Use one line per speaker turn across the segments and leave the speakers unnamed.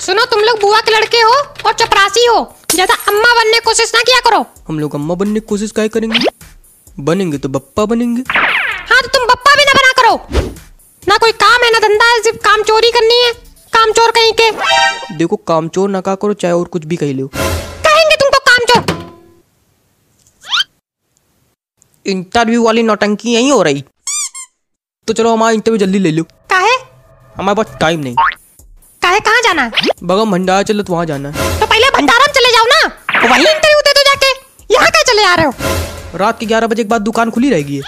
सुनो तुम लोग बुआ के लड़के हो और चपरासी हो। ज़्यादा अम्मा बनने की कोशिश ना किया करो।
हम लोग अम्मा बनने की कोशिश काय करेंगे? बनेंगे तो बप्पा बनेंगे।
हाँ तो तुम बप्पा भी ना बना करो। ना कोई काम है ना धंधा है सिर्फ़ काम चोरी करनी है। काम चोर कहीं के।
देखो काम चोर ना का करो चाहे और कुछ भी कह लो।
कहेंगे तुमको काम चोर।
इंटरव्यू वाली नौटंकी यही हो रही। तो चलो हमारा इंटरव्यू जल्दी ले लो।
काहे?
हमारे पास टाइम नहीं।
काहे कहाँ जाना? है
बगम भंडारा चलो तो वहाँ जाना है।
तो पहले भंडारा में चले जाओ ना। वहीं इंटरव्यू दे दो जाके। यहाँ क्या चले आ रहे हो?
रात के ग्यारह बजे के बाद दुकान खुली रहेगी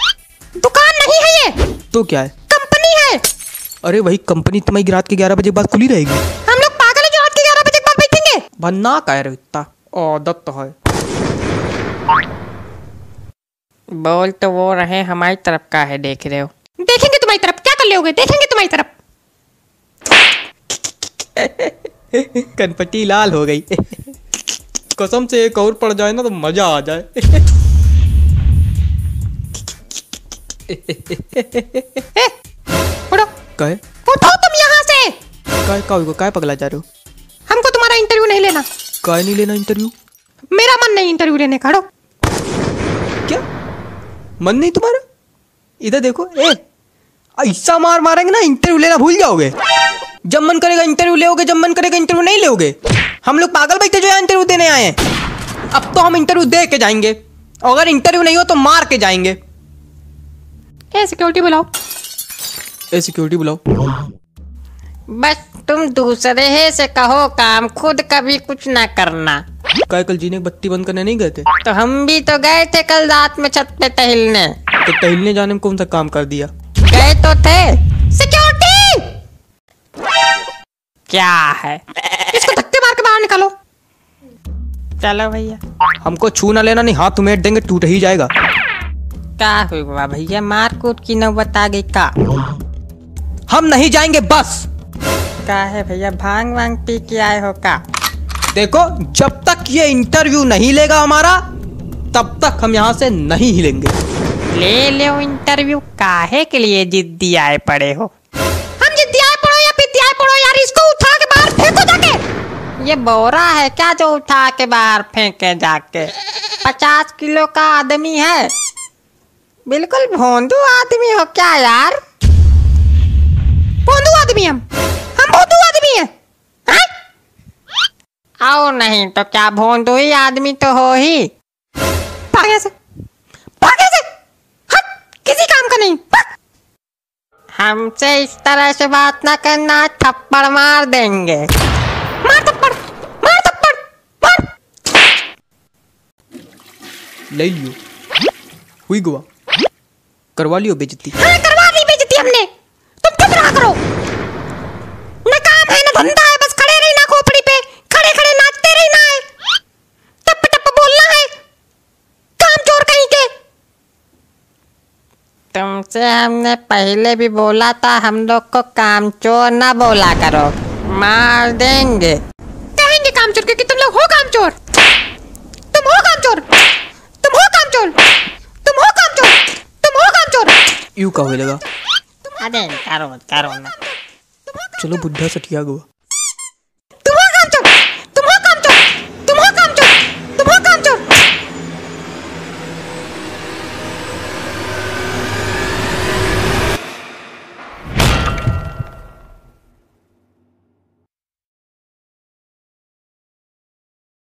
दुकान नहीं है ये।
तो क्या है?
कंपनी है।
अरे वही कंपनी तुम्हारी रात के ग्यारह बजे के बाद खुली रहेगी।
हम लोग पागल है जो रात के ग्यारह बजे के बाद बैठेंगे।
भन्ना कह रहे हो इतना। आदत तो है।
बोल तो वो रहे हमारी तरफ़ का है देख रहे हो।
देखेंगे तुम्हारी तरफ़। क्या कर लोगे? देखेंगे तुम्हारी तरफ़।
कनपट्टी लाल हो गई। कसम से एक और पड़ जाए ना तो मज़ा आ जाए। कहे?
उठो तुम यहाँ से।
काय का काय पगला जा रहे हो
हमको तुम्हारा इंटरव्यू नहीं लेना।
काय नहीं लेना इंटरव्यू
मेरा मन नहीं इंटरव्यू लेने का
क्या? मन नहीं तुम्हारा? इधर देखो ए ऐसा मार मारेंगे ना इंटरव्यू लेना भूल जाओगे। जब मन करेगा इंटरव्यू लेोगे जब मन करेगा इंटरव्यू नहीं लोगे हम लोग पागल बैठे जो इंटरव्यू देने आए हैं। अब तो हम इंटरव्यू दे के जाएँगे। अगर इंटरव्यू नहीं हो तो मार के जाएँगे।
ए सिक्योरिटी बुलाओ।
ए सिक्योरिटी बुलाओ।
बस तुम दूसरे ही से कहो काम खुद कभी कुछ ना करना।
काय कल जीने बत्ती बंद करने नहीं गए थे?
तो हम भी तो गए थे कल रात में छत पे टहलने।
तो टहलने जाने में कौन सा काम कर दिया?
गए तो थे। क्या है?
इसको धक्के मार के बाहर निकालो।
चलो भैया।
हमको छू ना लेना नहीं हाथ उमेट देंगे टूट ही जाएगा।
क्या हुआ भैया? मार कूट की नौबत आ गई का?
हम नहीं जाएँगे बस।
का है भैया? भाँग वांग पी के आए हो का?
देखो जब तक ये इंटरव्यू नहीं लेगा हमारा तब तक हम यहाँ से नहीं हिलेंगे।
ले लो इंटरव्यू काहे के लिए जिद्दी आए पड़े हो?
ये
बोरा है, क्या जो उठा के बाहर फेंके जाके? पचास किलो का आदमी है। बिल्कुल भोंदू आदमी हो क्या यार?
बोंदू आदमी हम। हम बोंदू आदमी हैं। हैं?
आओ नहीं तो क्या भोंदू ही आदमी तो हो ही।
भागे से। भागे से। हट, किसी काम का नहीं।
हमसे इस तरह से बात ना करना, थप्पड़ मार देंगे
मार थप्पड़ मार थप्पड़ मार
ले लियो हुई गुआ करवा लियो बेजती
हाँ करवा दी बेइज्जती हमने तुम चुप रहा करो न काम है न धंधा है बस खड़े रहना खोपड़ी पे खड़े खड़े नाचते रहना है टप टप बोलना है काम चोर कहीं के
तुमसे हमने पहले भी बोला था हम लोग को काम चोर ना बोला करो मार देंगे
कहेंगे काम चोर क्योंकि तुम लोग हो काम चोर तुम हो काम चोर तुम हो काम चोर तुम हो काम चोर तुम हो काम चोर
यू का होएगा
अरे करो करो ना।
चलो बुढ़ा सटिया गुआ